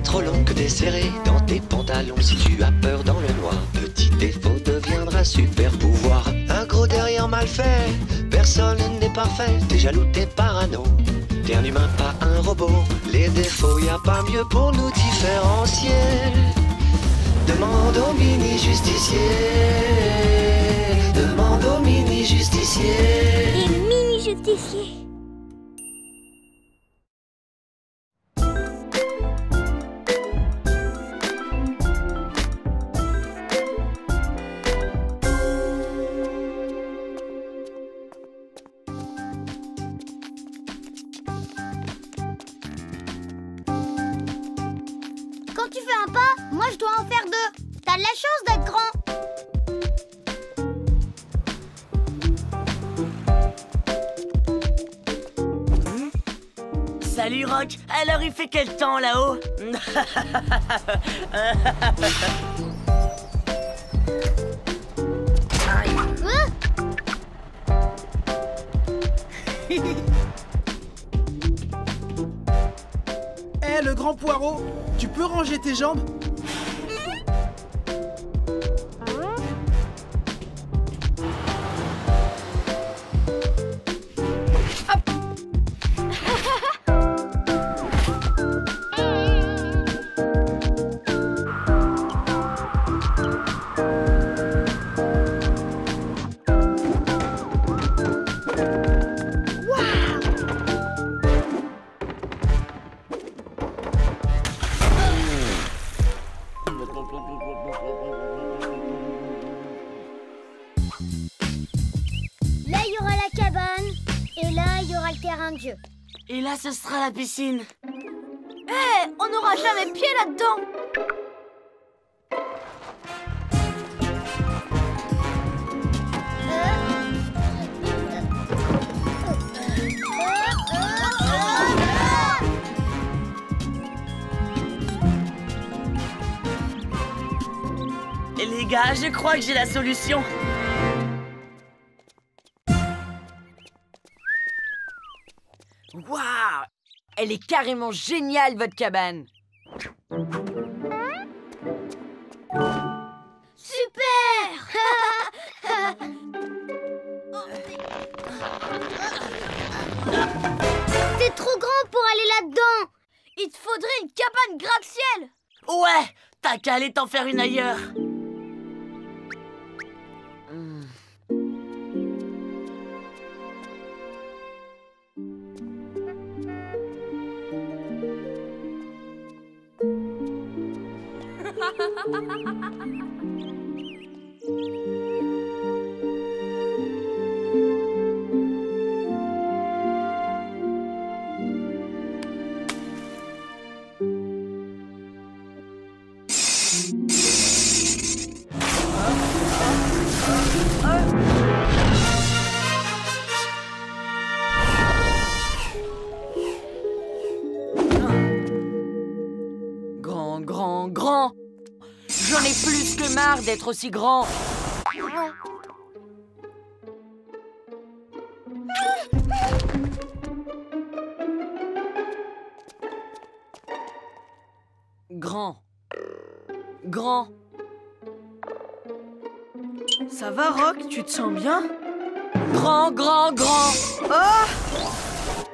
trop long que t'es serré dans tes pantalons. Si tu as peur dans le noir, petit défaut deviendra super pouvoir. Un gros derrière mal fait, personne n'est parfait. T'es jaloux, t'es parano. T'es un humain, pas un robot. Les défauts, y a pas mieux pour nous différencier. Demande au mini justicier. Demande au mini justicier. Et fait quel temps là-haut Hé, le grand poireau, tu peux ranger tes jambes? Et là ce sera la piscine. Hé, on n'aura jamais pied là-dedans. Et les gars, je crois que j'ai la solution Elle est carrément géniale, votre cabane Super T'es trop grand pour aller là-dedans. Il te faudrait une cabane gratte-ciel. Ouais T'as qu'à aller t'en faire une ailleurs 哈哈哈哈哈 d'être aussi grand. Grand. Grand. Ça va Rock? Tu te sens bien? Grand, grand, grand. Oh!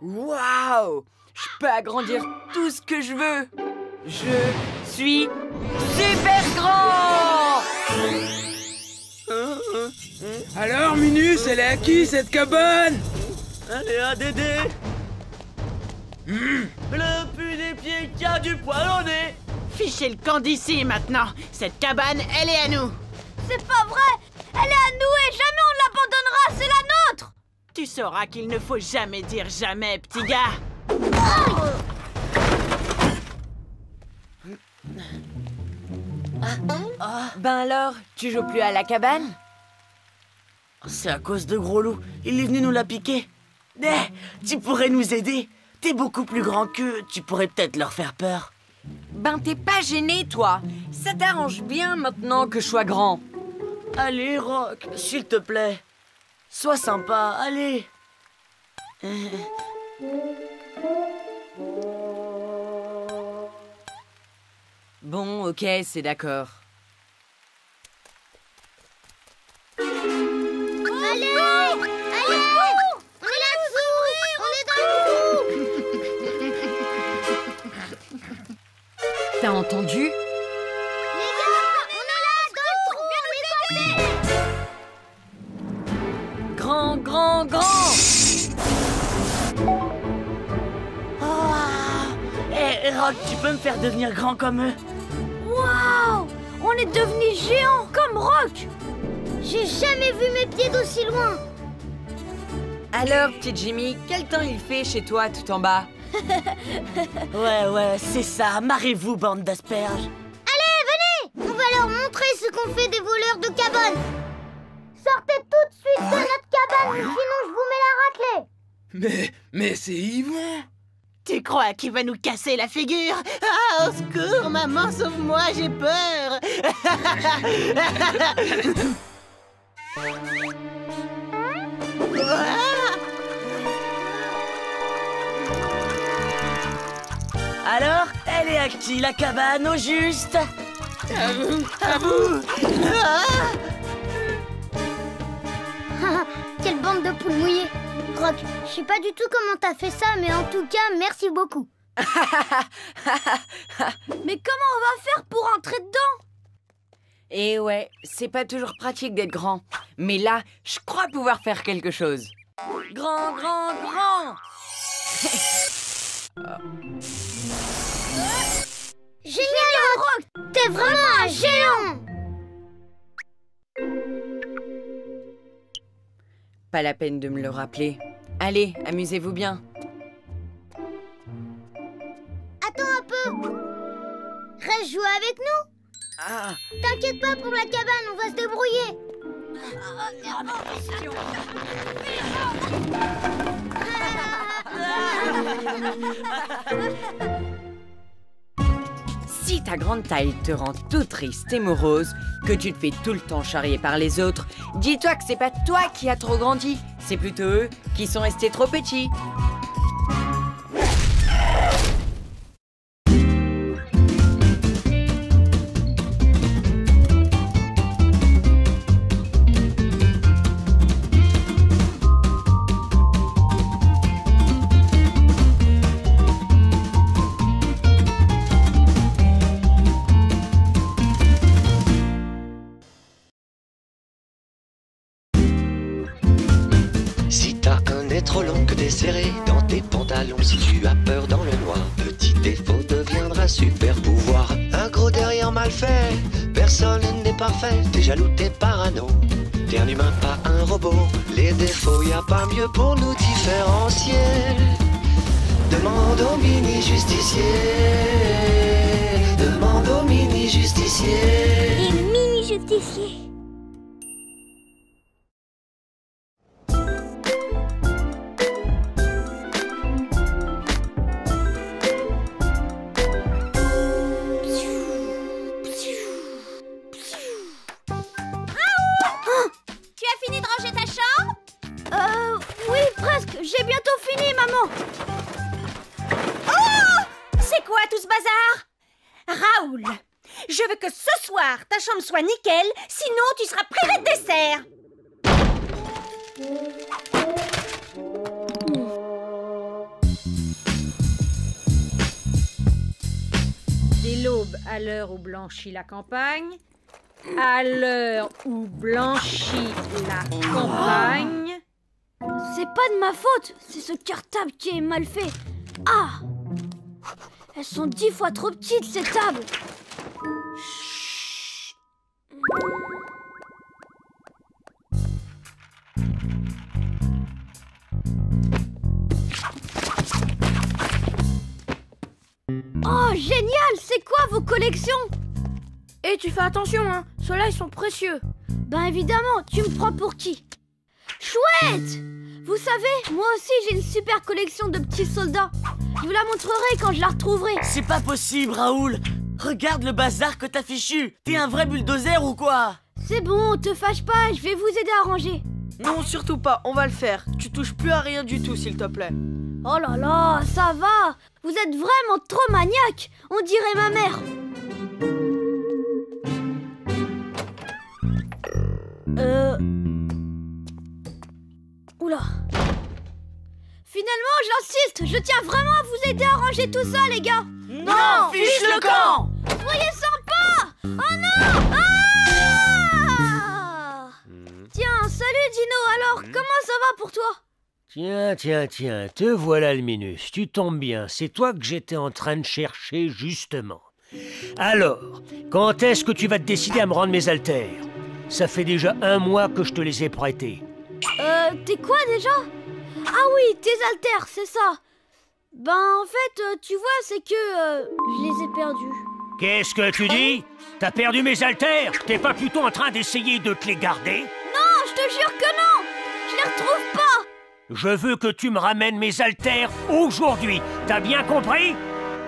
Waouh! Je peux agrandir tout ce que je veux. Je suis super grand Alors, Minus, elle est à qui cette cabane Allez, à Dédé Le plus des pieds qui a du poil au nez Fichez le camp d'ici maintenant. Cette cabane, elle est à nous. C'est pas vrai. Elle est à nous et jamais on ne l'abandonnera. C'est la nôtre. Tu sauras qu'il ne faut jamais dire jamais, petit gars. Ben alors, tu joues plus à la cabane? C'est à cause de Gros Loup. Il est venu nous la piquer. Eh, tu pourrais nous aider. T'es beaucoup plus grand qu'eux. Tu pourrais peut-être leur faire peur. Ben t'es pas gêné, toi Ça t'arrange bien maintenant que je sois grand Allez, Rock, s'il te plaît. Sois sympa, allez. Ok, c'est d'accord. Allez Allez On est là-dessous On est dans le trou T'as entendu? Les gars On est là Dans le trou On est coincés Grand, grand, grand. Ah Eh, Rock, tu peux me faire devenir grand comme eux? Waouh On est devenus géants comme Rock! J'ai jamais vu mes pieds d'aussi loin! Alors, petit Jimmy, quel temps il fait chez toi tout en bas? Ouais, ouais, c'est ça. Marrez-vous, bande d'asperges. Allez, venez! On va leur montrer ce qu'on fait des voleurs de cabane Sortez tout de suite de notre cabane, sinon je vous mets la raclée. Mais, mais c'est Yvon Tu crois qu'il va nous casser la figure? Ah, au secours, maman, sauve-moi, j'ai peur. Ah Alors, elle est à qui, la cabane, au juste. À vous, à vous. Ah bande de poules mouillées. Rock, je sais pas du tout comment t'as fait ça, mais en tout cas, merci beaucoup. Mais comment on va faire pour entrer dedans? Eh ouais, c'est pas toujours pratique d'être grand. Mais là, je crois pouvoir faire quelque chose. Grand, grand, grand! Génial, Rock! T'es vraiment un géant Pas la peine de me le rappeler. Allez, amusez-vous bien. Attends un peu Reste jouer avec nous Ah, T'inquiète pas pour la cabane, on va se débrouiller si ta grande taille te rend tout triste et morose, que tu te fais tout le temps charrier par les autres, dis-toi que c'est pas toi qui as trop grandi, c'est plutôt eux qui sont restés trop petits. Trop long que t'es serré dans tes pantalons, si tu as peur dans le noir, petit défaut deviendra super pouvoir. Un gros derrière mal fait, personne n'est parfait, t'es jaloux, t'es parano. T'es un humain, pas un robot. Les défauts, y a pas mieux pour nous différencier. Demande au mini justicier. Demande au mini justicier. Et mini la campagne, à l'heure où blanchit la campagne. C'est pas de ma faute, c'est ce cartable qui est mal fait. Ah! Elles sont dix fois trop petites, ces tables. Oh, génial C'est quoi vos collections? Et tu fais attention, hein, ceux-là ils sont précieux. Ben évidemment, tu me prends pour qui? Chouette Vous savez, moi aussi j'ai une super collection de petits soldats. Je vous la montrerai quand je la retrouverai. C'est pas possible, Raoul Regarde le bazar que t'as fichu T'es un vrai bulldozer ou quoi? C'est bon, te fâche pas, je vais vous aider à ranger. Non, surtout pas, on va le faire. Tu touches plus à rien du tout, s'il te plaît. Oh là là, ça va Vous êtes vraiment trop maniaque On dirait ma mère Finalement, j'insiste, je tiens vraiment à vous aider à ranger tout ça, les gars. Non, fiche le camp. Soyez sympa Oh non. Ah. Tiens, salut Dino, alors, comment ça va pour toi? Tiens, tiens, tiens, te voilà le Minus. Tu tombes bien, c'est toi que j'étais en train de chercher justement. Alors, quand est-ce que tu vas te décider à me rendre mes haltères? Ça fait déjà un mois que je te les ai prêtés. Euh, t'es quoi déjà? Ah oui, tes haltères, c'est ça. Ben, en fait, euh, tu vois, c'est que euh, je les ai perdus. Qu'est-ce que tu dis? T'as perdu mes haltères? T'es pas plutôt en train d'essayer de te les garder? Non, je te jure que non Je les retrouve pas Je veux que tu me ramènes mes haltères aujourd'hui. T'as bien compris?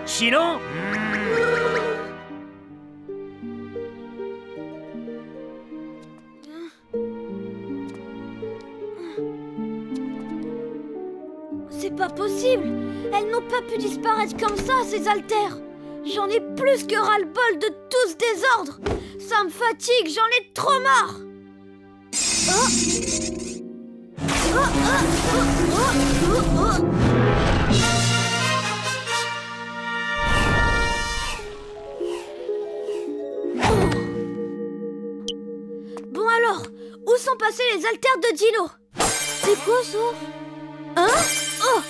Sinon... C'est pas possible. Elles n'ont pas pu disparaître comme ça, ces haltères. J'en ai plus que ras-le-bol de tout ce désordre Ça me fatigue, j'en ai trop marre. Oh Oh, oh. Bon alors, où sont passés les haltères de Dino C'est quoi ça? Hein? Oh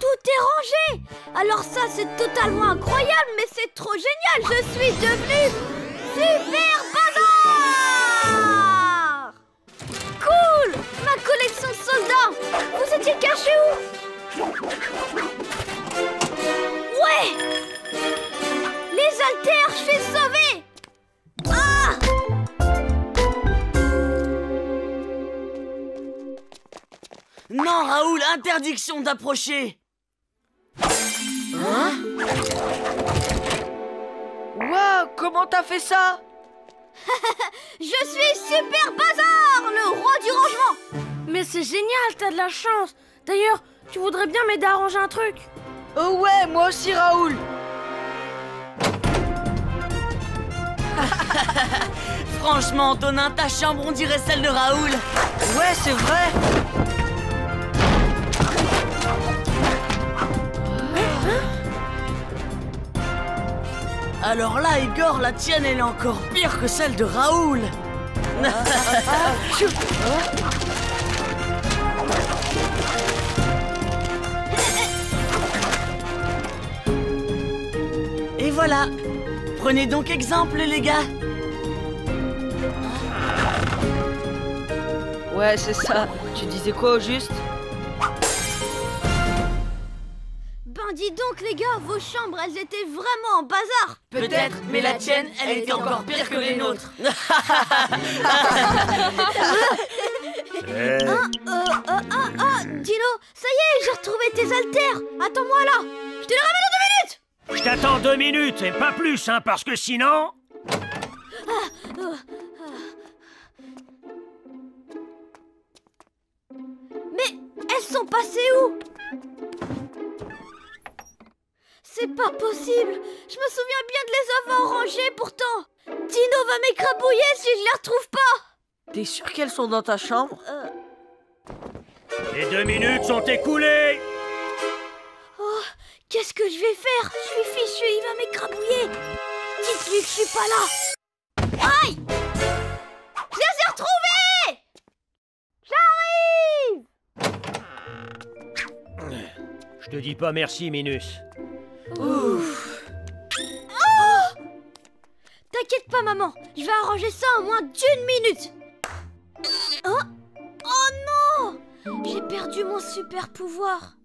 Tout est rangé. Alors ça, c'est totalement incroyable, mais c'est trop génial. Je suis devenue interdiction d'approcher. Waouh, comment t'as fait ça? Je suis Super Bazar, le roi du rangement. Mais c'est génial, t'as de la chance. D'ailleurs, tu voudrais bien m'aider à ranger un truc? Oh ouais, moi aussi Raoul. Franchement, Antonin, ta chambre, on dirait celle de Raoul. Ouais, c'est vrai Alors là, Igor, la tienne, elle est encore pire que celle de Raoul. Et voilà. Prenez donc exemple, les gars. Ouais, c'est ça. Tu disais quoi au juste? Dis donc les gars, vos chambres, elles étaient vraiment en bazar. Peut-être, mais la tienne, elle était encore pire que les nôtres. Eh, Ah, euh, ah, ah, ah, Dino, ça y est, j'ai retrouvé tes haltères. Attends-moi là. Je te les ramène dans deux minutes. Je t'attends deux minutes, et pas plus, hein, parce que sinon... Mais elles sont passées où? C'est pas possible. Je me souviens bien de les avoir rangées pourtant. Dino va m'écrabouiller si je les retrouve pas. T'es sûr qu'elles sont dans ta chambre? Les deux minutes sont écoulées. Oh, qu'est-ce que je vais faire? Je suis fichu, il va m'écrabouiller. Dites-lui que je suis pas là. Aïe! Je les ai retrouvés! J'arrive! Je te dis pas merci, Minus. T'inquiète pas, maman, je vais arranger ça en moins d'une minute. Oh, oh non J'ai perdu mon super pouvoir.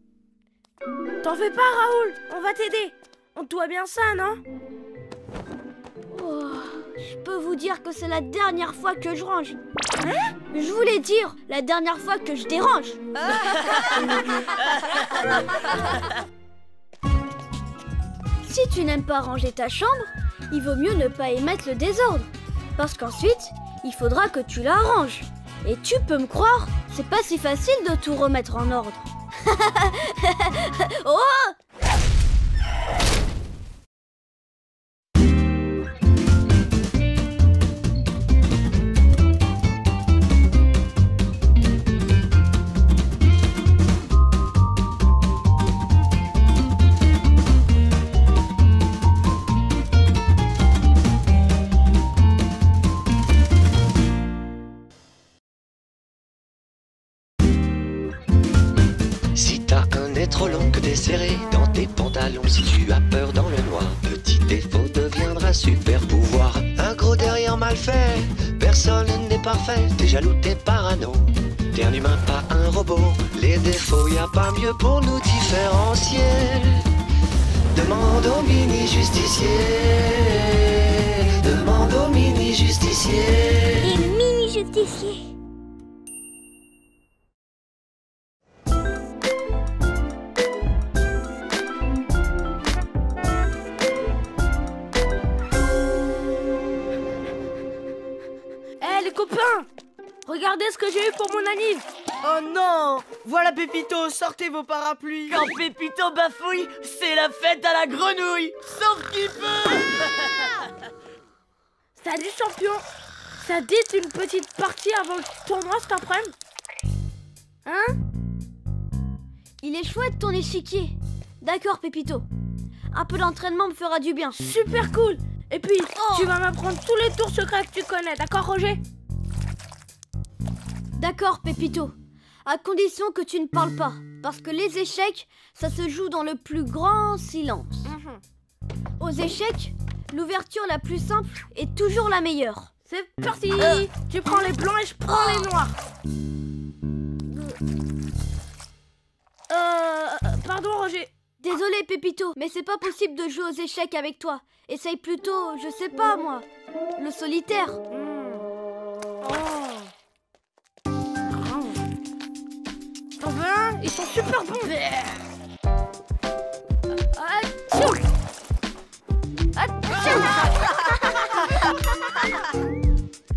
T'en fais pas, Raoul, on va t'aider. On doit bien ça, non? Oh, je peux vous dire que c'est la dernière fois que je range. Hein? Je voulais dire la dernière fois que je dérange. si tu n'aimes pas ranger ta chambre, il vaut mieux ne pas y mettre le désordre. Parce qu'ensuite, il faudra que tu l'arranges. Et tu peux me croire, c'est pas si facile de tout remettre en ordre. oh trop long que t'es dans tes pantalons, si tu as peur dans le noir, petit défaut deviendra super pouvoir. Un gros derrière mal fait, personne n'est parfait, t'es jaloux, t'es parano. T'es un humain, pas un robot. Les défauts, y a pas mieux pour nous différencier. Demande au mini justicier. Demande au mini justicier. Et copains Regardez ce que j'ai eu pour mon anniv Oh non Voilà Pépito, sortez vos parapluies. Quand Pépito bafouille, c'est la fête à la grenouille. Sauf qu'il peut. Salut champion. Ça dit une petite partie avant le tournoi cet après-midi. Hein? Il est chouette ton échiquier. D'accord, Pépito. Un peu d'entraînement me fera du bien. Super cool. Et puis, tu vas m'apprendre tous les tours secrets que tu connais, d'accord Roger? D'accord, Pépito. À condition que tu ne parles pas. Parce que les échecs, ça se joue dans le plus grand silence. Aux échecs, l'ouverture la plus simple est toujours la meilleure. C'est parti Tu prends les blancs et je prends les noirs Euh... Pardon Roger Désolé, Pépito, mais c'est pas possible de jouer aux échecs avec toi. Essaye plutôt, je sais pas moi, le solitaire. T'en Ils sont super bons. Atchou Atchou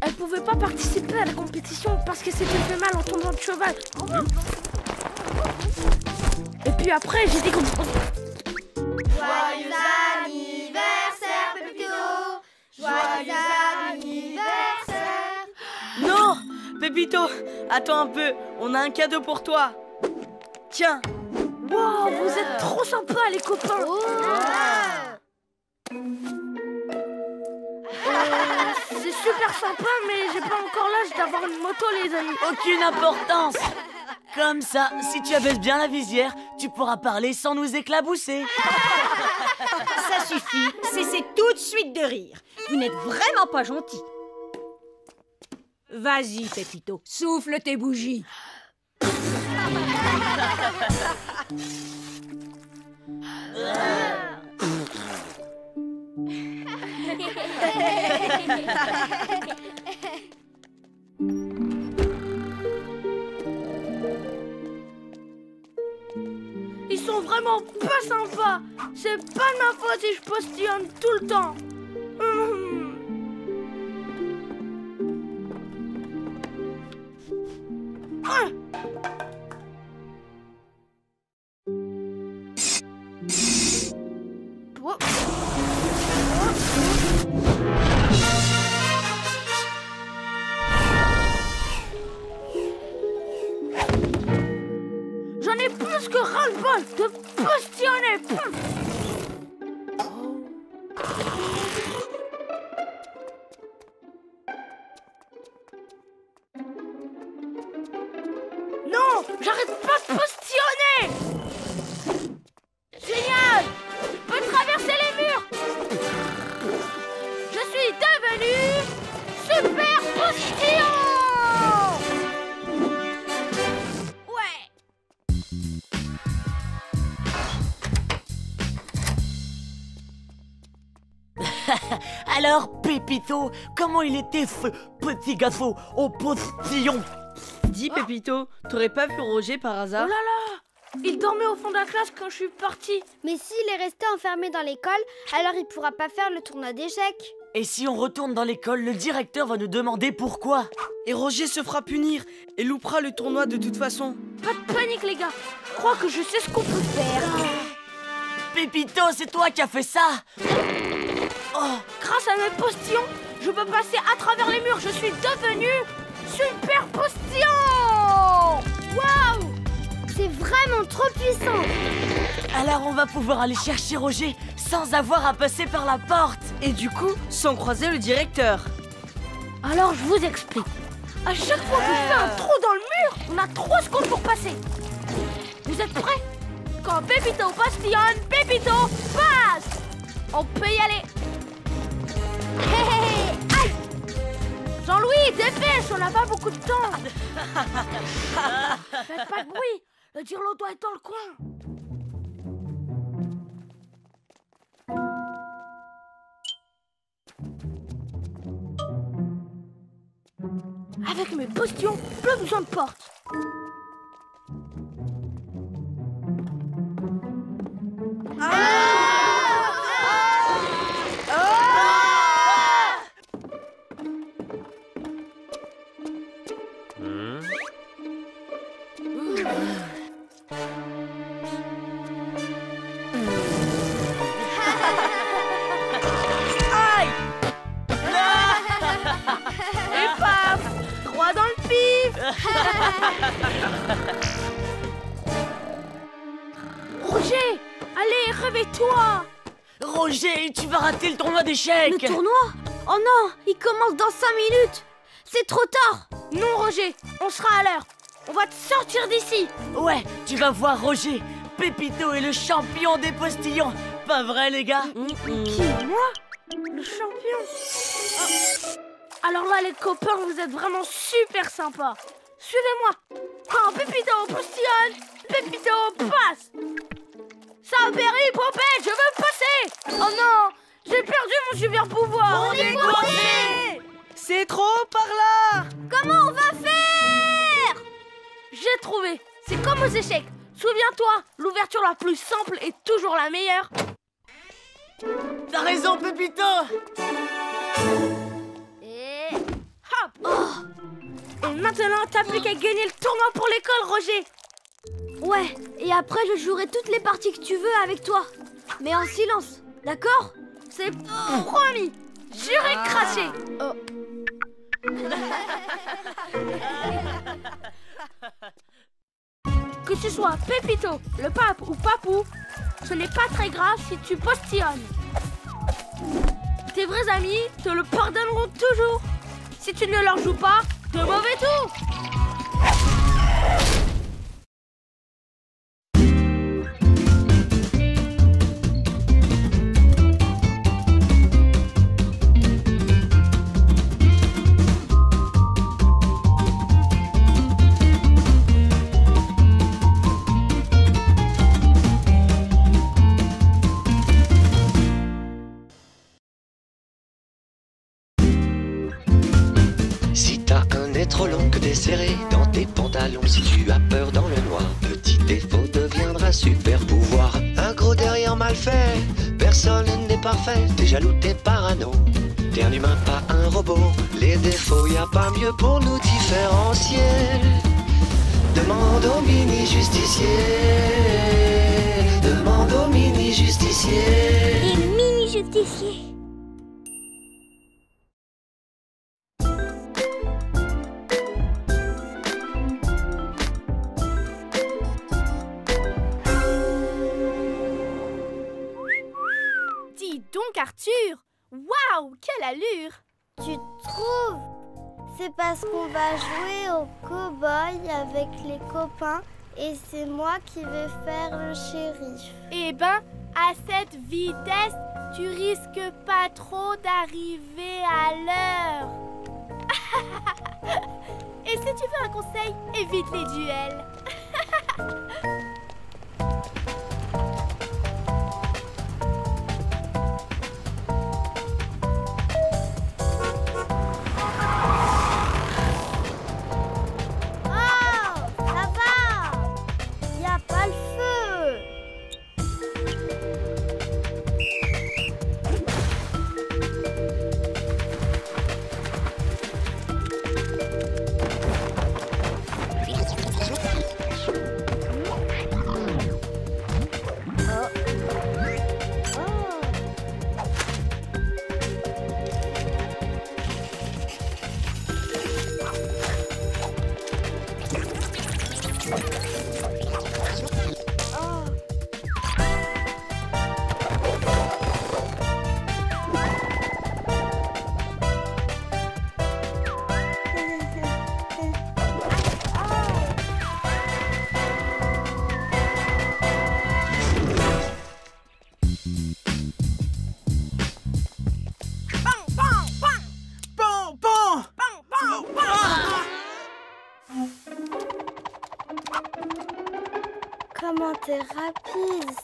Elle pouvait pas participer à la compétition parce qu'elle s'était fait mal en tombant de cheval. Et puis après, j'ai dit qu'on... Joyeux anniversaire, Pépito. Joyeux anniversaire. Non Pépito, attends un peu, on a un cadeau pour toi Tiens Wow, vous êtes trop sympas les copains Euh, C'est super sympa, mais j'ai pas encore l'âge d'avoir une moto, les amis. Aucune importance Comme ça, si tu abaisses bien la visière, tu pourras parler sans nous éclabousser Ça suffit, cessez tout de suite de rire. Vous n'êtes vraiment pas gentil. Vas-y, Pépito, souffle tes bougies. Ils sont vraiment pas sympas. C'est pas de ma faute si je postillonne tout le temps. Ah. De postillonner. Non, j'arrête pas de postillonner. Génial, je peux traverser les murs. Je suis devenu super postillon. Alors, Pépito, comment il était ce petit gâteau au postillon? Dis Pépito, t'aurais pas vu Roger par Oh hasard là là Il dormait au fond de la classe quand je suis parti. Mais s'il est resté enfermé dans l'école, alors il pourra pas faire le tournoi d'échecs. Et si on retourne dans l'école, le directeur va nous demander pourquoi. Et Roger se fera punir et loupera le tournoi de toute façon. Pas de panique, les gars. Je crois que je sais ce qu'on peut faire. Pépito, c'est toi qui as fait ça Oh, grâce à mes postillons, je peux passer à travers les murs. Je suis devenu super postillon Waouh C'est vraiment trop puissant Alors on va pouvoir aller chercher Roger sans avoir à passer par la porte. Et du coup, sans croiser le directeur. Alors je vous explique. À chaque fois que je fais un trou dans le mur, on a 3 secondes pour passer. Vous êtes prêts? Quand Pépito postillonne, Pépito passe On peut y aller. Hé hé hé Aïe Jean-Louis, dépêche, on n'a pas beaucoup de temps. Faites pas de bruit, le dirlo doit être dans le coin. Avec mes postillons, plus besoin de porte. Et Roger Allez, réveille-toi Roger, tu vas rater le tournoi d'échecs Le tournoi? Oh non Il commence dans 5 minutes C'est trop tard Non, Roger, on sera à l'heure. On va te sortir d'ici. Ouais, tu vas voir Roger. Pépito est le champion des postillons. Pas vrai, les gars? Qui Moi? Le champion? Ah. Alors là, les copains, vous êtes vraiment super sympas. Suivez-moi. Quand Pépito postillonne, Pépito passe. Saint-Péry, Popette, je veux passer. Oh non, j'ai perdu mon super pouvoir. On est coincés C'est trop par là Comment on va faire? J'ai trouvé. C'est comme aux échecs. Souviens-toi, l'ouverture la plus simple est toujours la meilleure. T'as raison, Pépito Et... Hop Et maintenant, t'as plus qu'à gagner le tournoi pour l'école, Roger. Ouais, et après je jouerai toutes les parties que tu veux avec toi. Mais en silence, d'accord? C'est promis. J'irai cracher. Que ce soit Pépito, le pape ou Papou, ce n'est pas très grave si tu postillonnes. Tes vrais amis te le pardonneront toujours. Si tu ne leur joues pas, de mauvais tours. Trop long que t'es serré dans tes pantalons, si tu as peur dans le noir, petit défaut deviendra super pouvoir. Un gros derrière mal fait, personne n'est parfait, t'es jaloux, t'es parano. T'es un humain, pas un robot. Les défauts, y a pas mieux pour nous différencier. Demande au mini justicier. Demande au mini justicier. Et mini justicier. Arthur Waouh, quelle allure Tu trouves? C'est parce qu'on va jouer au cow-boy avec les copains et c'est moi qui vais faire le shérif. Eh ben, à cette vitesse, tu risques pas trop d'arriver à l'heure. Et si tu veux un conseil, évite les duels.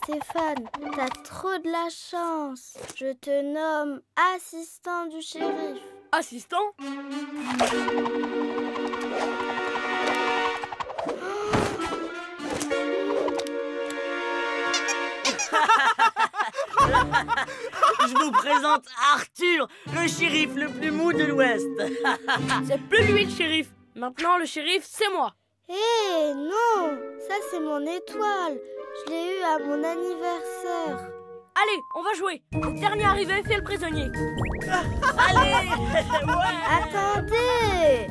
Stéphane. T'as trop de la chance. Je te nomme assistant du shérif. Assistant? Je vous présente Arthur, le shérif le plus mou de l'Ouest. C'est plus lui le shérif. Maintenant, le shérif, c'est moi. Hé, non Ça, c'est mon étoile. Je l'ai eu à mon anniversaire. Allez, on va jouer. Le dernier arrivé fait le prisonnier. Allez Attendez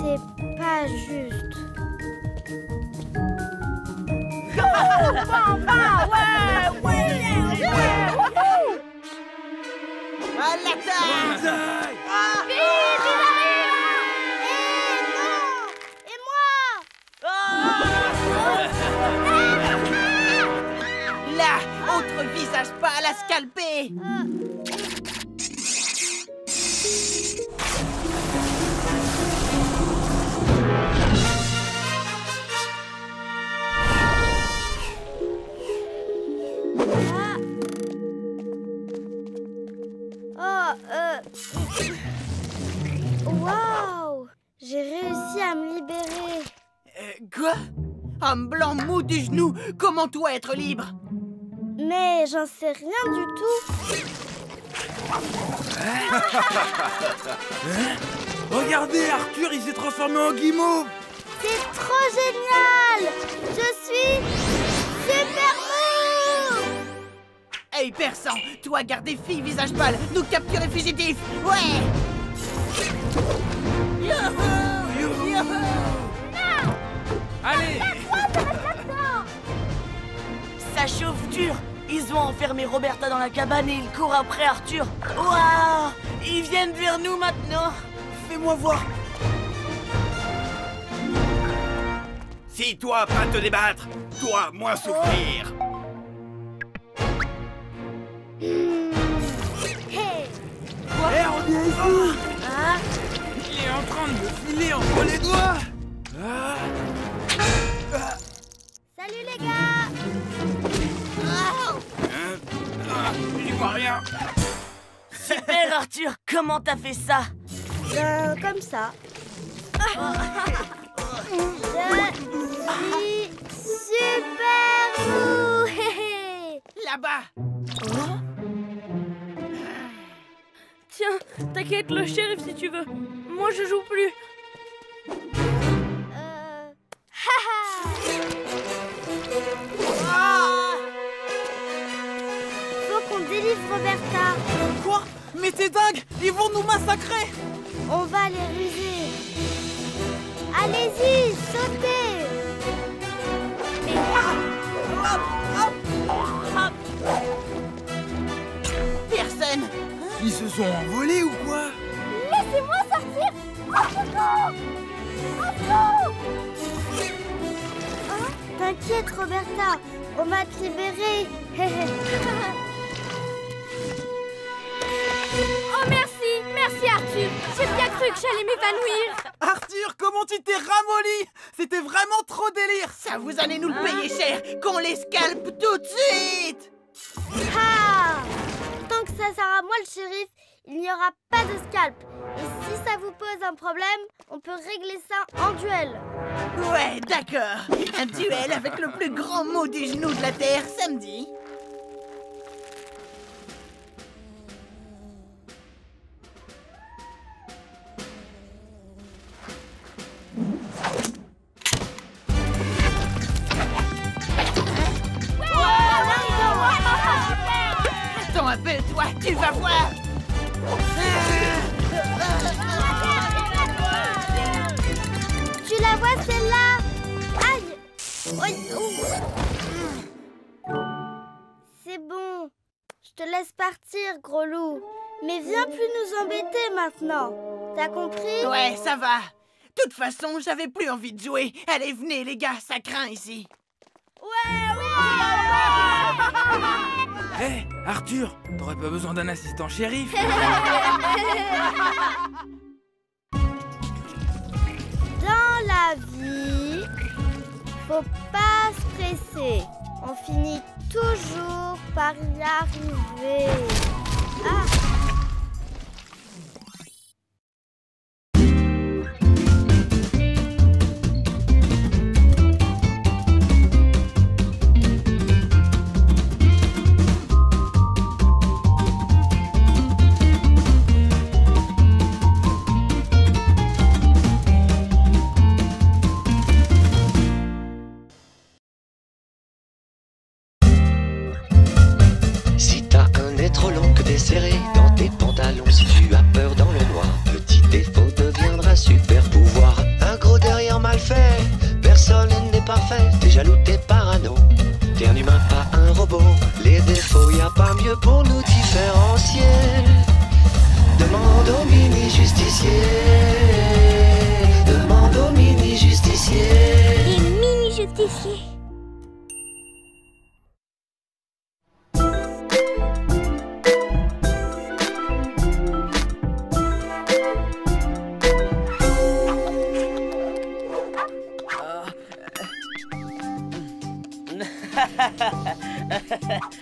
C'est pas juste. À l'attaque Là, autre visage pas à la scalper. Oh, euh... Waouh J'ai réussi à me libérer. Euh, Quoi? Homme blanc mou du genou, comment toi être libre? Mais j'en sais rien du tout. Regardez, Arthur, il s'est transformé en guimauve. C'est trop génial. Je suis super mou Hey, persan, toi garde des filles visage pâle, nous capturer fugitifs Ouais. Youhou. Youhou. Allez chauffe dur. Ils ont enfermé Roberta dans la cabane et ils courent après Arthur. Waouh Ils viennent vers nous maintenant. Fais-moi voir Si toi pas te débattre, toi moins souffrir. Hey on ici Il est en train de me filer entre les doigts Ah. Salut les gars Ah, J'y vois rien. Super Arthur, comment t'as fait ça? Ben, comme ça. Je suis super mou. Là-bas Tiens, t'inquiète, le shérif si tu veux. Moi, je joue plus. Euh... haha. Faut Roberta. Quoi? Mais c'est dingue! Ils vont nous massacrer! On va les ruser. Allez-y, sautez. Personne! Ils se sont envolés ou quoi? Laissez-moi sortir. Au secours. Hein? T'inquiète, Roberta, on va te libérer. bien cru que j'allais m'évanouir. Arthur, comment tu t'es ramolli? C'était vraiment trop délire. Ça vous allez nous le payer cher. Qu'on les scalpe tout de suite. Ah! Tant que ça sert à moi, le shérif, il n'y aura pas de scalp. Et si ça vous pose un problème, on peut régler ça en duel. Ouais, d'accord. Un duel avec le plus grand mot du genou de la Terre samedi tu vas voir Tu la vois, celle-là Aïe ouh. C'est bon. Je te laisse partir, gros loup. Mais viens plus nous embêter maintenant. T'as compris Ouais, ça va De toute façon, j'avais plus envie de jouer Allez, venez, les gars, ça craint ici Hé, Arthur, t'aurais pas besoin d'un assistant shérif Dans la vie, Faut pas se presser. On finit toujours par y arriver. Ah a pas mieux pour nous différencier. Demande au mini justicier. Demande au mini justicier. Les mini-justiciers.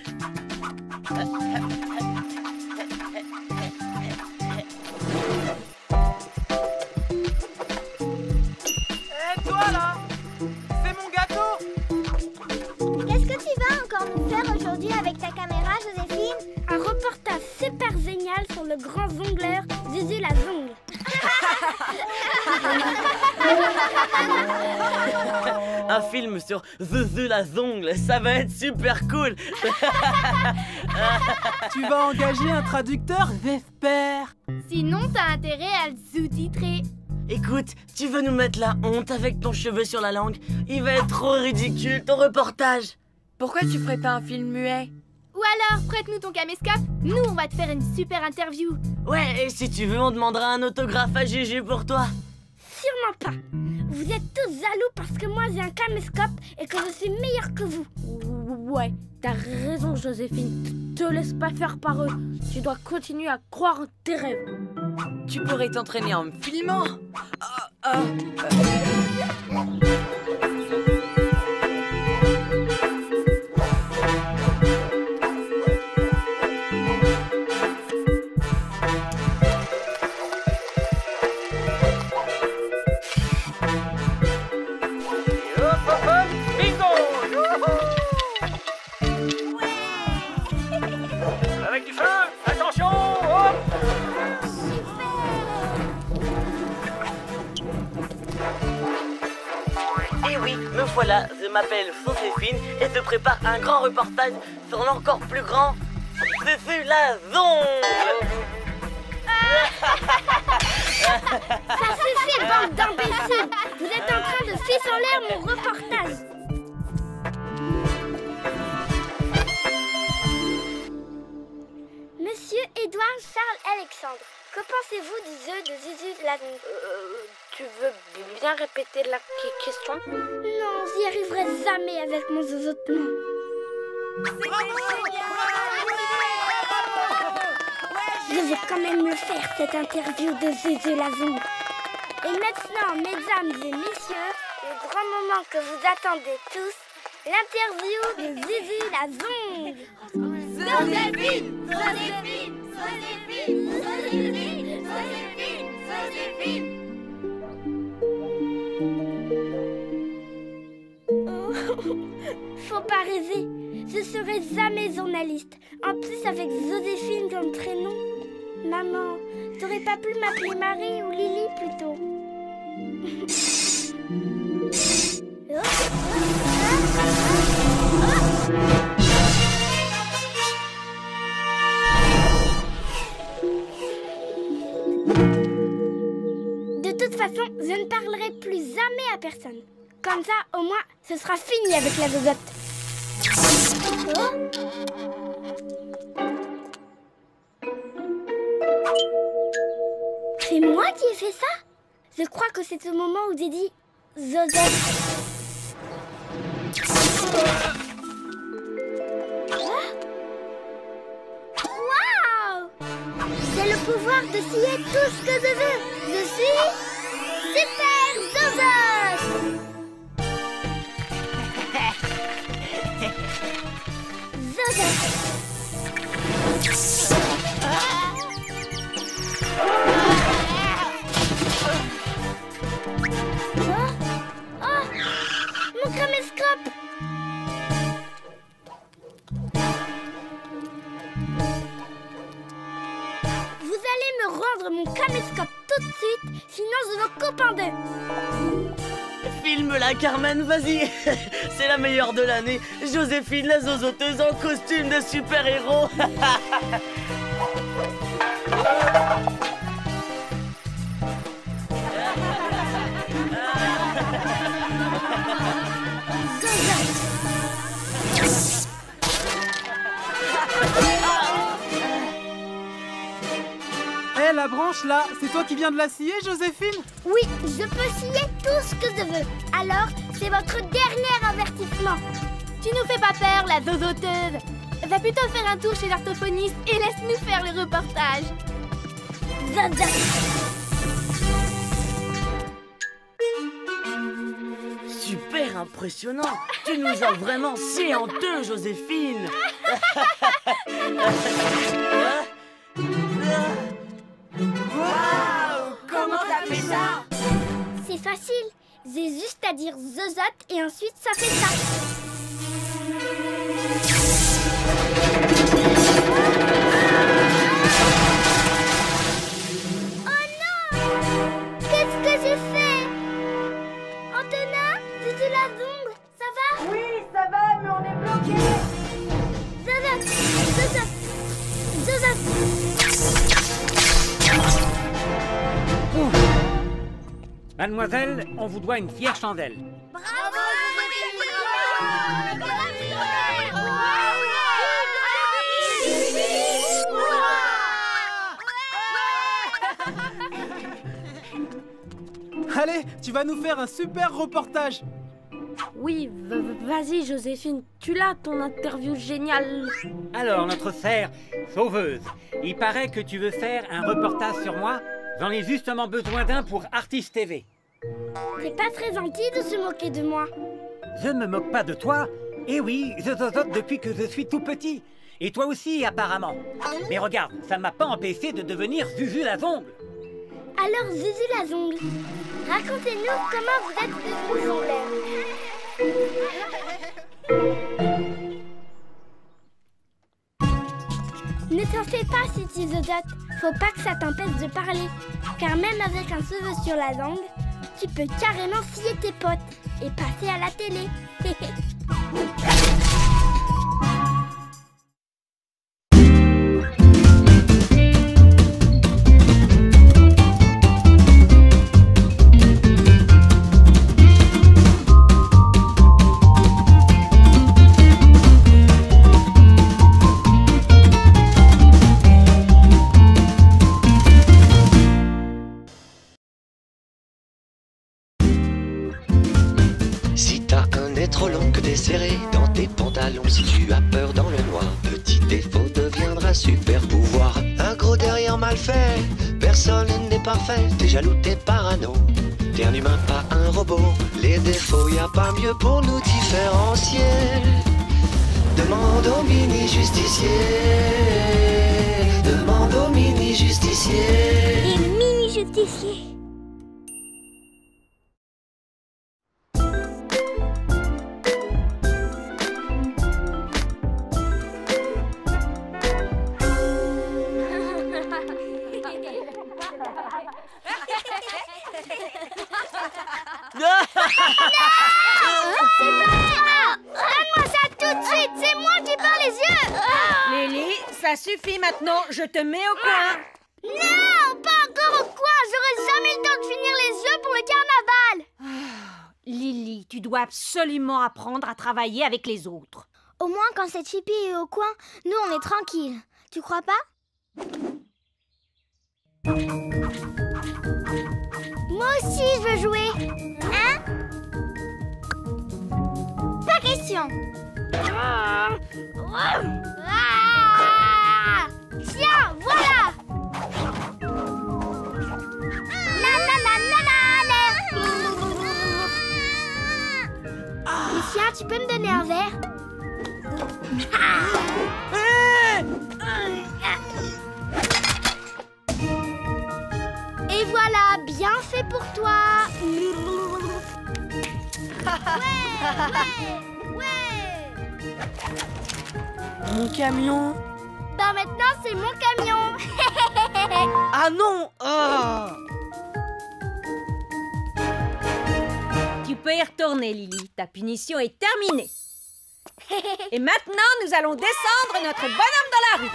ta caméra, Joséphine Un reportage super génial sur le grand jongleur Zuzu la zongle. Un film sur Zuzu la zongle, ça va être super cool. Tu vas engager un traducteur, j'espère Sinon, t'as intérêt à le sous-titrer. Écoute, tu veux nous mettre la honte avec ton cheveu sur la langue? Il va être trop ridicule ton reportage. Pourquoi tu ferais pas un film muet? Ou alors, prête-nous ton caméscope. Nous, on va te faire une super interview. Ouais, et si tu veux, on demandera un autographe à Gégé pour toi. Sûrement pas. Vous êtes tous jaloux parce que moi j'ai un caméscope et que je suis meilleur que vous. Ouais, t'as raison, Joséphine. Te laisse pas faire par eux. Tu dois continuer à croire en tes rêves. Tu pourrais t'entraîner en me filmant. Ah, ah, reportage sur l'encore plus grand Zuzu la zongle. Ça suffit, bande d'imbéciles Vous êtes en train de ficher en l'air mon reportage Monsieur Édouard Charles Alexandre, que pensez-vous du jeu de Zuzu la Euh, tu veux bien répéter la question? Non, j'y arriverai jamais avec mon zozotement. Je vais quand même le faire, cette interview de Zuzu la zongle. Et maintenant, mesdames et messieurs, le grand moment que vous attendez tous, l'interview de Zuzu la zongle. Joséphine Joséphine Joséphine Joséphine Joséphine Joséphine Faut pas rêver, je serai jamais journaliste. En plus avec Joséphine comme prénom. Maman, t'aurais pas pu m'appeler Marie ou Lily plutôt De toute façon, je ne parlerai plus jamais à personne. Comme ça, au moins, ce sera fini avec la zozote. C'est moi qui ai fait ça? Je crois que c'est au moment où j'ai dit. Waouh C'est le pouvoir de scier tout ce que je veux. Je suis Vous allez me rendre mon caméscope tout de suite, sinon je vous coupe en deux. Filme-la, Carmen, vas-y. C'est la meilleure de l'année. Joséphine, la zozoteuse en costume de super-héros la branche là, c'est toi qui viens de la scier, Joséphine? Oui, je peux scier tout ce que je veux. Alors, c'est votre dernier avertissement. Tu nous fais pas peur, la zozoteuse Va plutôt faire un tour chez l'orthophoniste et laisse-nous faire le reportage Zaza. Super impressionnant Tu nous as vraiment scié en deux, Joséphine Waouh Comment t'as fait ça C'est facile. J'ai juste à dire zozot et ensuite ça fait ça. Oh non! Qu'est-ce que j'ai fait? Antonin, Zuzu la zongle, ça va? Oui, ça va, mais on est bloqué. Zozot Zozot Zozot Mademoiselle, on vous doit une fière chandelle. Bravo Allez, tu vas nous faire un super reportage. Oui, vas-y Joséphine, tu l'as ton interview géniale. Alors, notre sœur sauveuse, il paraît que tu veux faire un reportage sur moi? J'en ai justement besoin d'un pour Artiste TV. C'est pas très gentil de se moquer de moi. Je ne me moque pas de toi. Et oui, je zozote depuis que je suis tout petit. Et toi aussi, apparemment. Mais regarde, ça ne m'a pas empêché de devenir Zuzu la zongle. Alors, Zuzu la zongle, racontez-nous comment vous êtes devenu zongleur. Ne t'en fais pas si tu zozotes. Faut pas que ça t'empêche de parler. Car même avec un cheveu sur la langue, tu peux carrément scier tes potes et passer à la télé. nez trop long que t'es serré dans tes pantalons, si tu as peur dans le noir, petit défaut deviendra super pouvoir. Un gros derrière mal fait, personne n'est parfait, t'es jaloux, t'es parano. T'es un humain, pas un robot. Les défauts, y a pas mieux pour nous différencier. Demande au mini justicier. Demande au mini justicier. Et mini justicier. Suffit maintenant, je te mets au coin. Non, pas encore au coin, j'aurai jamais le temps de finir les yeux pour le carnaval. Lily, tu dois absolument apprendre à travailler avec les autres. Au moins quand cette hippie est au coin, nous on est tranquille. Tu crois pas? Moi aussi je veux jouer. Hein? Pas question. Ah Tiens, voilà La la la la la Lucien, tu peux me donner un verre? Et voilà, bien fait pour toi. Ouais. Mon camion ben, maintenant, c'est mon camion Ah non oh. Tu peux y retourner, Lily. Ta punition est terminée. Et maintenant, nous allons descendre notre bonhomme dans la rue.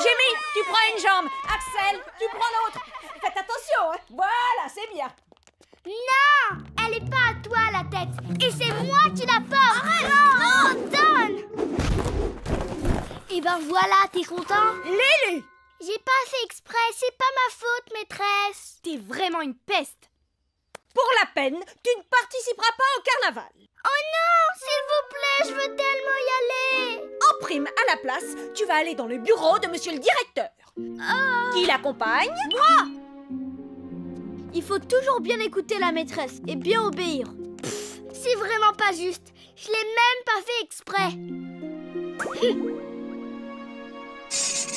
Jimmy, tu prends une jambe. Axel, tu prends l'autre. Faites attention. Hein. Voilà, c'est bien. Non Elle est pas à toi, la tête. Et c'est moi qui la porte. Arrête, oh, non, donne et ben voilà, t'es content Lily J'ai pas fait exprès, c'est pas ma faute, maîtresse T'es vraiment une peste Pour la peine, tu ne participeras pas au carnaval. Oh non S'il vous plaît, je veux tellement y aller En prime, à la place, tu vas aller dans le bureau de monsieur le directeur. Oh. Qui l'accompagne Moi Il faut toujours bien écouter la maîtresse et bien obéir. C'est vraiment pas juste. Je l'ai même pas fait exprès. you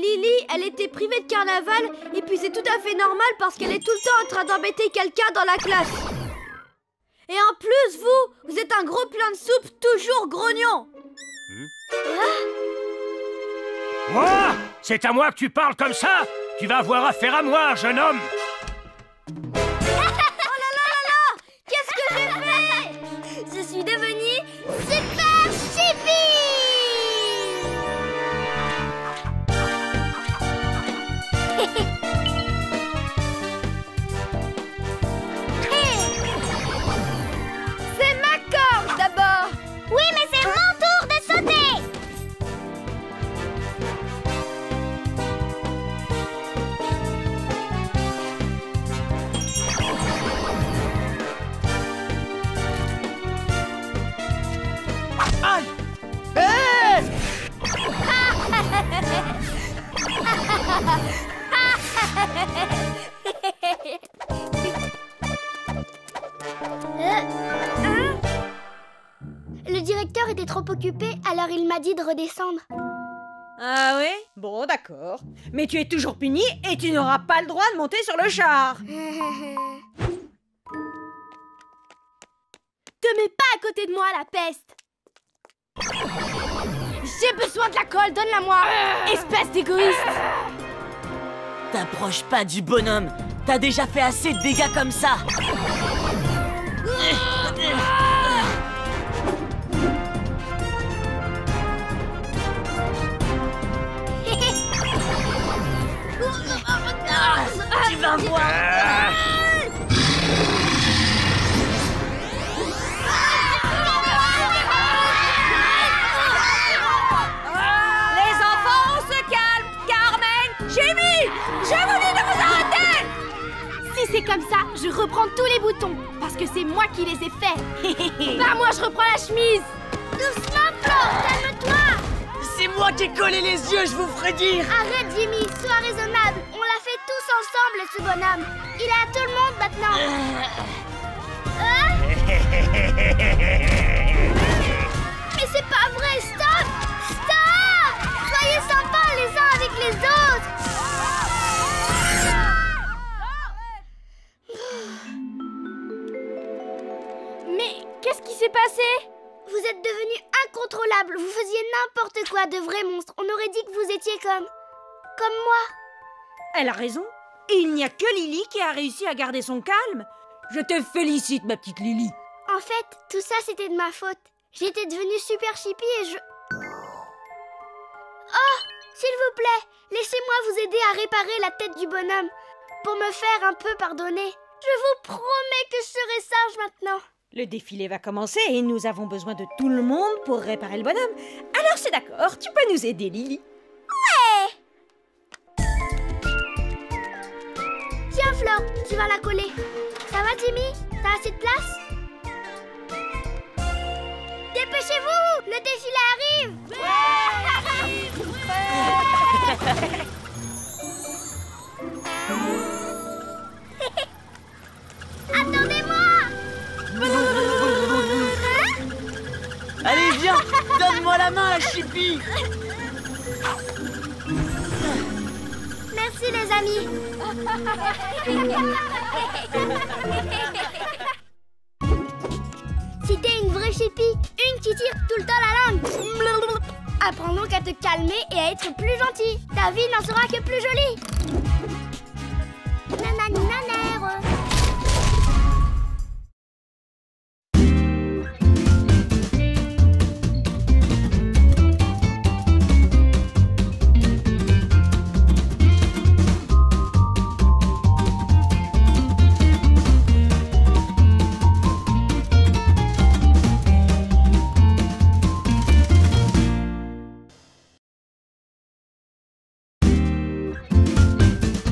Lily, elle était privée de carnaval et puis c'est tout à fait normal parce qu'elle est tout le temps en train d'embêter quelqu'un dans la classe. Et en plus, vous, vous êtes un gros plein de soupe toujours grognon. Moi? C'est à moi que tu parles comme ça? Tu vas avoir affaire à moi, jeune homme d'accord. Mais tu es toujours puni et tu n'auras pas le droit de monter sur le char. Te mets pas à côté de moi, la peste J'ai besoin de la colle, donne-la moi Espèce d'égoïste T'approches pas du bonhomme. T'as déjà fait assez de dégâts comme ça. Tu vas voir. Les enfants, on se calme. Carmen Jimmy Je vous dis de vous arrêter Si c'est comme ça, je reprends tous les boutons, parce que c'est moi qui les ai faits. Bah moi, je reprends la chemise. Doucement, Flo, calme-toi C'est moi qui ai collé les yeux, je vous ferai dire. Arrête, Jimmy, sois raisonnable. On l'a fait tous ensemble, ce bonhomme. Il est à tout le monde maintenant. Hein Mais c'est pas vrai, stop Stop. Soyez sympas les uns avec les autres de vrais monstres. On aurait dit que vous étiez comme... comme moi. Elle a raison. Et il n'y a que Lily qui a réussi à garder son calme. Je te félicite, ma petite Lily. En fait, tout ça c'était de ma faute. J'étais devenue super chippy et je... Oh S'il vous plaît, laissez-moi vous aider à réparer la tête du bonhomme. Pour me faire un peu pardonner. Je vous promets que je serai sage maintenant. Le défilé va commencer et nous avons besoin de tout le monde pour réparer le bonhomme. Alors c'est d'accord, tu peux nous aider, Lily. Ouais Tiens, Flore, tu vas la coller. Ça va, Jimmy? T'as assez de place? Dépêchez-vous Le défilé arrive Attendez-moi Merci les amis. si t'es une vraie chépie, une qui tire tout le temps la langue. Apprends donc à te calmer et à être plus gentil. Ta vie n'en sera que plus jolie.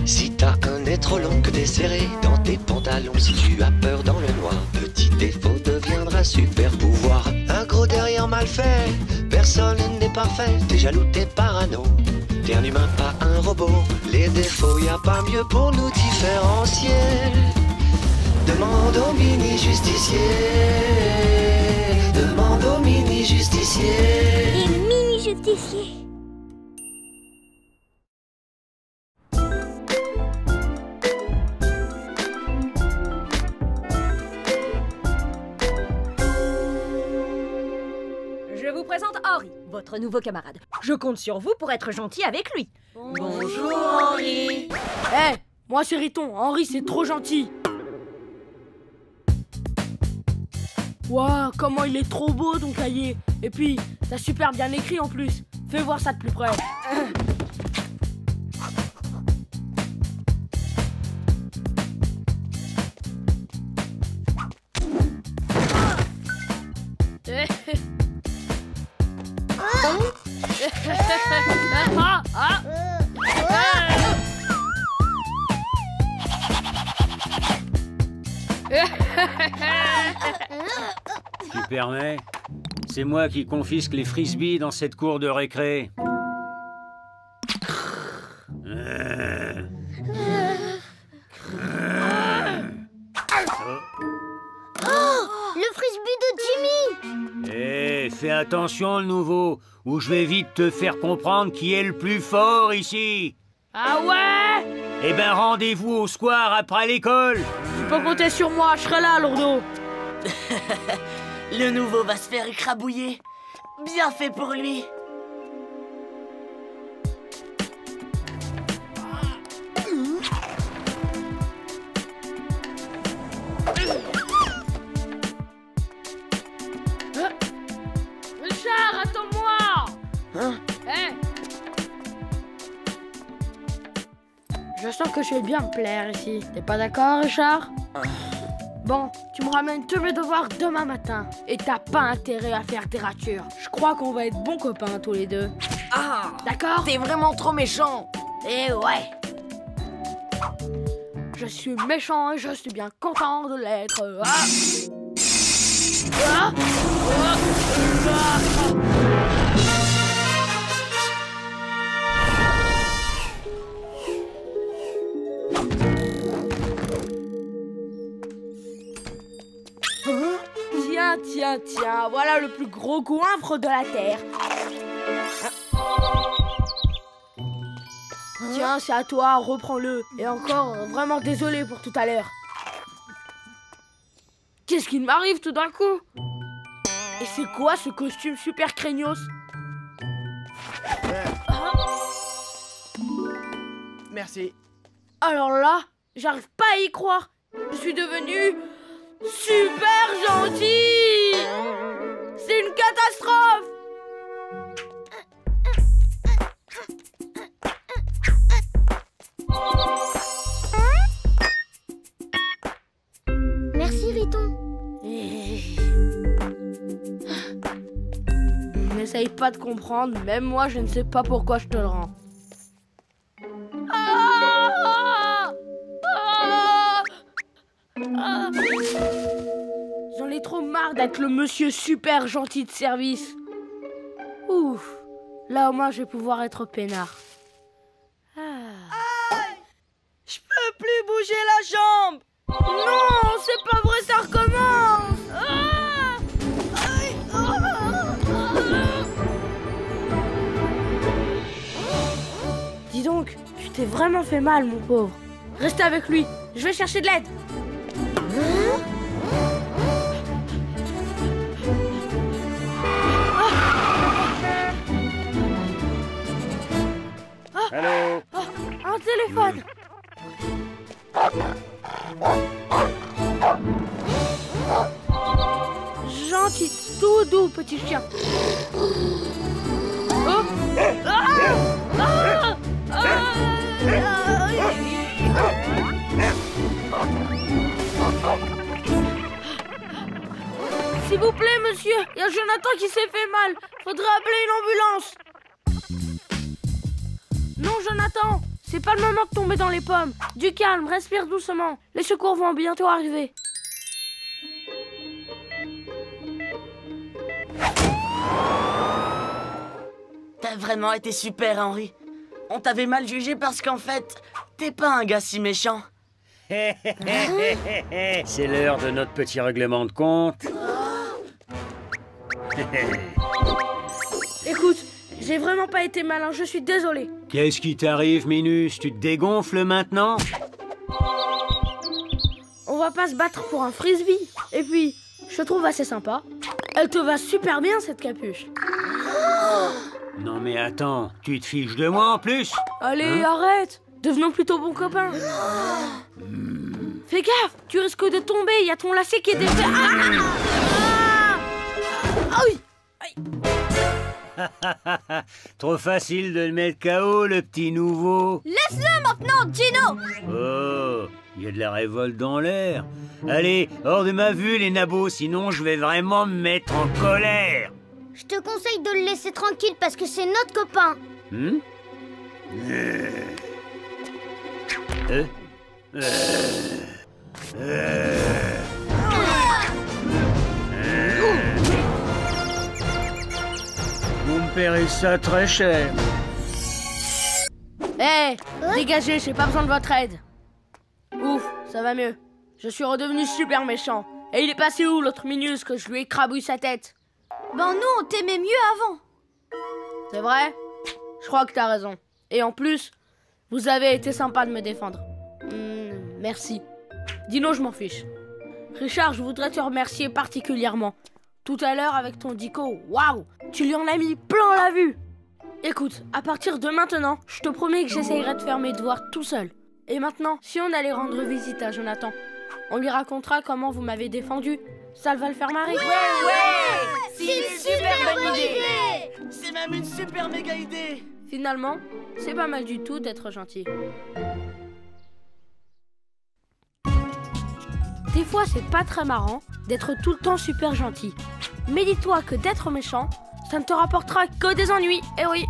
Si t'as un nez trop long que t'es serré dans tes pantalons, si tu as peur dans le noir, petit défaut deviendra super pouvoir. Un gros derrière mal fait, personne n'est parfait, t'es jaloux, t'es parano. T'es un humain, pas un robot. Les défauts, y a pas mieux pour nous différencier. Demande au mini justicier. Demande au mini justicier. Et votre nouveau camarade. Je compte sur vous pour être gentil avec lui. Bonjour Henri. Eh, moi c'est Riton. Henri c'est trop gentil. Waouh, comment il est trop beau ton cahier. Et puis, t'as super bien écrit en plus. Fais voir ça de plus près. Tu permets C'est moi qui confisque les frisbees dans cette cour de récré. Oh, le frisbee de Jimmy. Eh, fais attention le nouveau, ou je vais vite te faire comprendre qui est le plus fort ici. Ah ouais? Eh ben rendez-vous au square après l'école. Tu peux compter sur moi, je serai là, lourdeau. Le nouveau va se faire écrabouiller. Bien fait pour lui. Richard, attends-moi Hein Je sens que je vais bien me plaire ici. T'es pas d'accord, Richard? Bon, tu me ramènes tous mes devoirs demain matin. Et t'as pas intérêt à faire des ratures. Je crois qu'on va être bons copains tous les deux. Ah D'accord T'es vraiment trop méchant. Eh ouais Je suis méchant et je suis bien content de l'être. Ah Ah Ah Ah Tiens, voilà le plus gros goinfre de la Terre. Tiens, c'est à toi, reprends-le. Et encore, vraiment désolé pour tout à l'heure. Qu'est-ce qui m'arrive tout d'un coup? Et c'est quoi ce costume super craignos? Merci. Alors là, j'arrive pas à y croire. Je suis devenu super gentil C'est une catastrophe Merci Riton. N'essaye pas de comprendre, même moi je ne sais pas pourquoi je te le rends. Ah Ah Ah d'être le monsieur super gentil de service. Ouf, là au moins je vais pouvoir être peinard. Ah. Aïe Je peux plus bouger la jambe Non, c'est pas vrai, ça recommence Dis donc, tu t'es vraiment fait mal, mon pauvre. Reste avec lui, je vais chercher de l'aide. Oh, un téléphone Gentil, tout doux, petit chien. Oh S'il vous plaît, monsieur, il y a Jonathan qui s'est fait mal. Faudrait appeler une ambulance. Non, Jonathan, c'est pas le moment de tomber dans les pommes. Du calme, respire doucement. Les secours vont bientôt arriver. T'as vraiment été super, Henri. On t'avait mal jugé parce qu'en fait, t'es pas un gars si méchant. C'est l'heure de notre petit règlement de compte. Écoute, j'ai vraiment pas été malin, je suis désolé. Qu'est-ce qui t'arrive, Minus? Tu te dégonfles maintenant? On va pas se battre pour un frisbee. Et puis, je te trouve assez sympa. Elle te va super bien cette capuche. Non mais attends, tu te fiches de moi en plus? Allez, Hein? arrête Devenons plutôt bons copains. Fais gaffe, tu risques de tomber, il y a ton lacet qui est défait. Ah Ah oui Trop facile de le mettre KO, le petit nouveau. Laisse-le maintenant, Gino Oh, il y a de la révolte dans l'air. Allez, hors de ma vue, les nabos, sinon je vais vraiment me mettre en colère. Je te conseille de le laisser tranquille parce que c'est notre copain. Hmm Euh. Euh. Euh. Paierez ça très cher. Hé, dégagez, j'ai pas besoin de votre aide. Ouf, ça va mieux. Je suis redevenu super méchant. Et il est passé où l'autre Minus que je lui écrabouille sa tête? Ben nous, on t'aimait mieux avant. C'est vrai? Je crois que t'as raison. Et en plus, vous avez été sympa de me défendre. Hmm, merci. Dino, je m'en fiche. Richard, je voudrais te remercier particulièrement. Tout à l'heure avec ton dico, waouh Tu lui en as mis plein la vue Écoute, à partir de maintenant, je te promets que j'essayerai de faire mes devoirs tout seul. Et maintenant, si on allait rendre visite à Jonathan, on lui racontera comment vous m'avez défendu. Ça va le faire marrer. C'est une super bonne idée C'est même une super méga idée Finalement, c'est pas mal du tout d'être gentil. Des fois, c'est pas très marrant d'être tout le temps super gentil. Mais dis-toi que d'être méchant, ça ne te rapportera que des ennuis. Eh oui.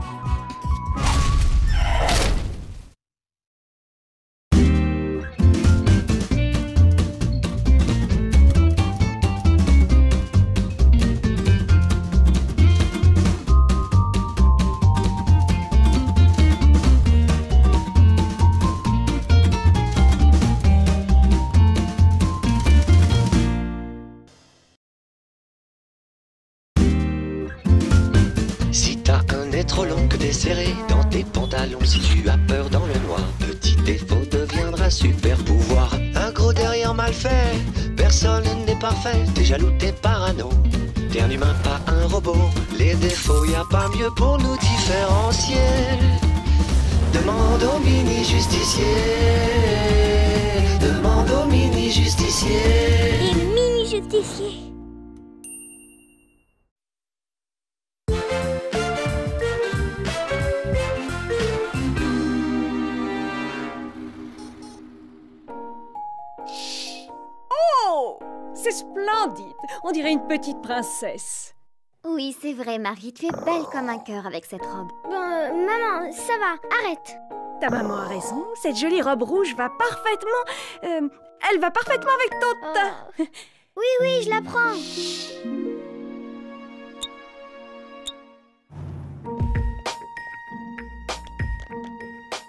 Trop long que t'es dans tes pantalons, si tu as peur dans le noir, petit défaut deviendra super pouvoir. Un gros derrière mal fait, personne n'est parfait, t'es jaloux, t'es parano. T'es un humain, pas un robot. Les défauts, y a pas mieux pour nous différencier. Demande au mini justicier. Demande au mini justicier. Mini. Splendide On dirait une petite princesse. Oui, c'est vrai, Marie, tu es belle comme un cœur avec cette robe. Bon, euh, maman, ça va, arrête. Ta maman a raison, cette jolie robe rouge va parfaitement... euh, elle va parfaitement avec ton teint. Oui, oui, je la prends.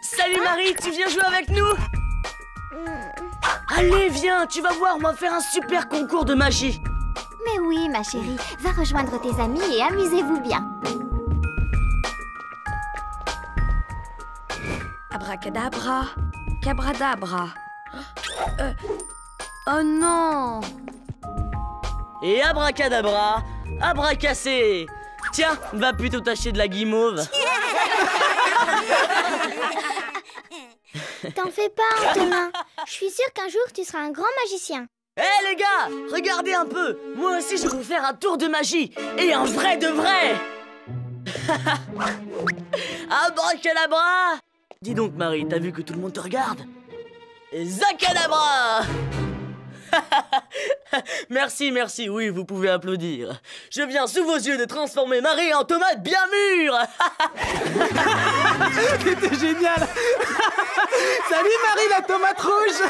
Salut Marie, tu viens jouer avec nous? Allez, viens, tu vas voir, on va faire un super concours de magie. Mais oui, ma chérie, va rejoindre tes amis et amusez-vous bien. Abracadabra, cabradabra. Euh, Oh non Et abracadabra, abracassé Tiens, va plutôt tâcher de la guimauve. T'en fais pas, Antonin. Je suis sûre qu'un jour tu seras un grand magicien. Hé les gars, regardez un peu. Moi aussi je vais vous faire un tour de magie. Et un vrai de vrai. Abracadabra. Dis donc Marie, t'as vu que tout le monde te regarde? Zacadabra Merci, merci, oui, vous pouvez applaudir. Je viens sous vos yeux de transformer Marie en tomate bien mûre. C'était génial. Salut Marie la tomate rouge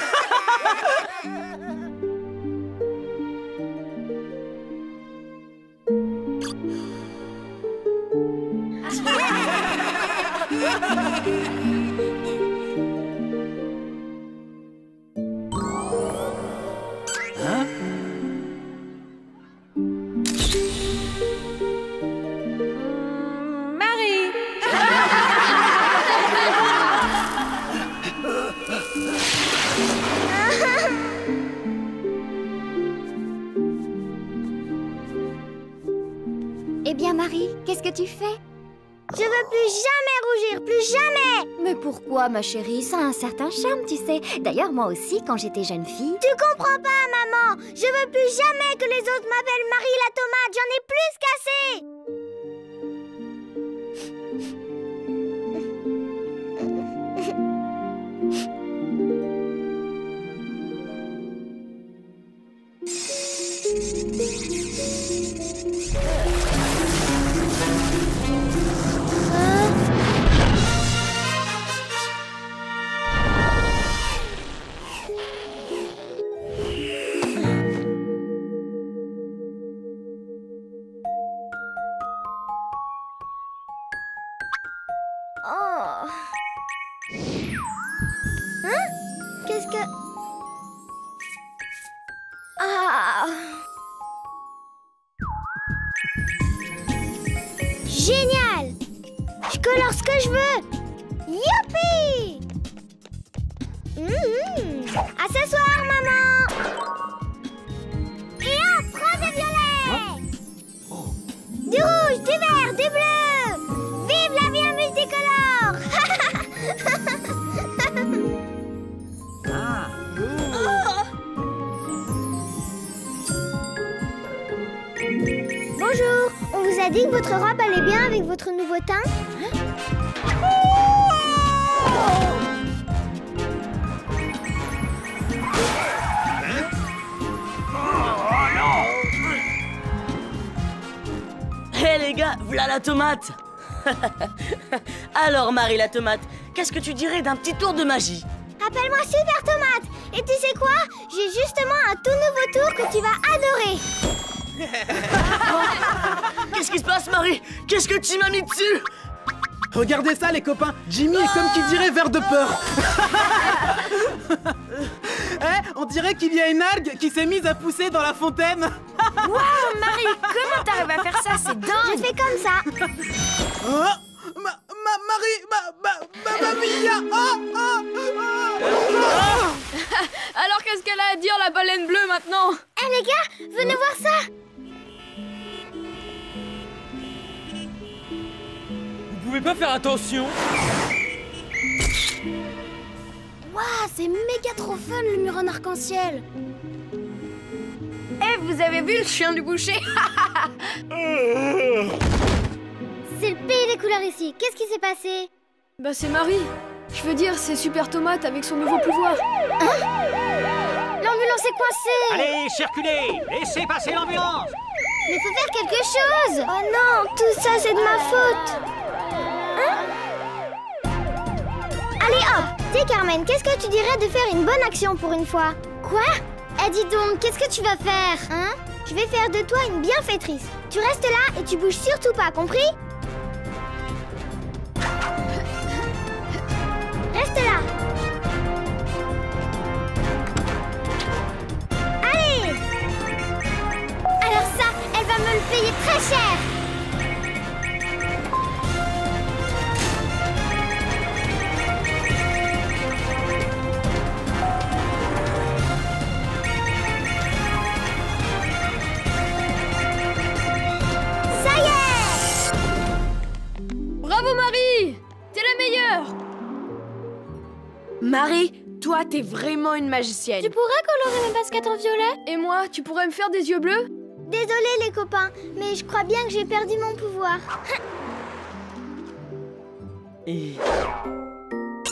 Marie, qu'est-ce que tu fais? Je veux plus jamais rougir, plus jamais. Mais pourquoi, ma chérie? Ça a un certain charme, tu sais. D'ailleurs, moi aussi, quand j'étais jeune fille... Tu comprends pas, maman. Je veux plus jamais que les autres m'appellent Marie la tomate, j'en ai plus qu'assez votre robe allait bien avec votre nouveau teint Hé les gars, voilà la tomate Alors Marie la tomate, qu'est-ce que tu dirais d'un petit tour de magie Appelle-moi Super Tomate Et tu sais quoi J'ai justement un tout nouveau tour que tu vas adorer Qu'est-ce qui se passe Marie? Qu'est-ce que tu m'as mis dessus? Regardez ça les copains. Jimmy est comme qui dirait vert de peur. Eh, on dirait qu'il y a une algue qui s'est mise à pousser dans la fontaine. Waouh, Marie, comment t'arrives à faire ça? C'est dingue. Je fais comme ça. Oh ma, ma, Marie, ma, ma, ma, ma Mia Oh, oh, oh, Alors qu'est-ce qu'elle a à dire, la baleine bleue, maintenant? Eh les gars, venez voir ça pouvez pas faire attention. Waouh, c'est méga trop fun le mur en arc-en-ciel. Eh, vous avez vu le chien du boucher? C'est le pays des couleurs ici, qu'est-ce qui s'est passé? Bah c'est Marie. Je veux dire, c'est Super Tomate avec son nouveau pouvoir. L'ambulance est coincée. Allez, circulez. Laissez passer l'ambulance. Mais faut faire quelque chose. Oh non, tout ça c'est de ma faute Allez hop. Tiens Carmen, qu'est-ce que tu dirais de faire une bonne action pour une fois Quoi? Eh dis donc, qu'est-ce que tu vas faire? Hein? Je vais faire de toi une bienfaitrice. Tu restes là et tu bouges surtout pas, compris? Reste là. Allez! Alors ça, elle va me le payer très cher t'es vraiment une magicienne. Tu pourrais colorer mes baskets en violet? Et moi, tu pourrais me faire des yeux bleus? Désolée les copains, mais je crois bien que j'ai perdu mon pouvoir.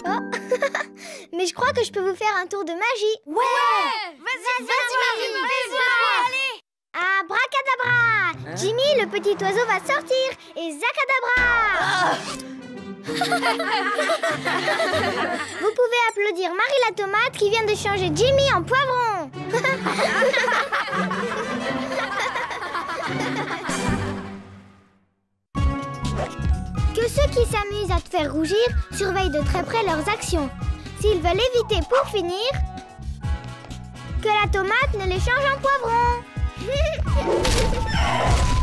Oh. Mais je crois que je peux vous faire un tour de magie. Ouais! Vas-y, vas-y, Marie, Allez! Abracadabra! Jimmy, le petit oiseau, va sortir et zacadabra Vous pouvez applaudir Marie la tomate qui vient de changer Jimmy en poivron Que ceux qui s'amusent à te faire rougir surveillent de très près leurs actions. S'ils veulent éviter pour finir que la tomate ne les change en poivron.